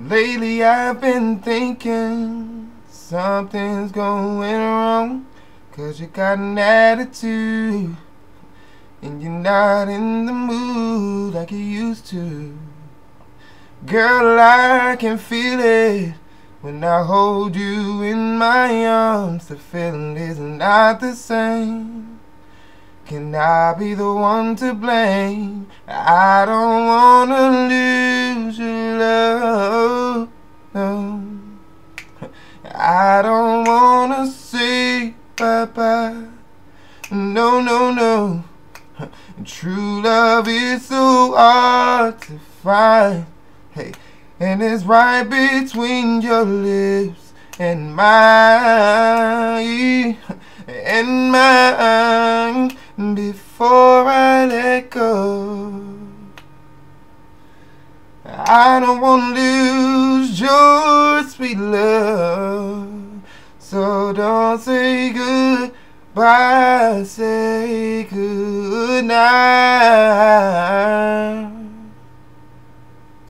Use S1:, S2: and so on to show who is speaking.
S1: Lately I've been thinking something's going wrong. Cause you got an attitude and you're not in the mood like you used to. Girl, I can feel it when I hold you in my arms. The feeling is not the same. Can I be the one to blame? I don't wanna I don't wanna say bye bye. No, no, no. True love is so hard to find. Hey, and it's right between your lips and mine. And mine before I let go. I don't want to lose your sweet love. So don't say goodbye, say good night.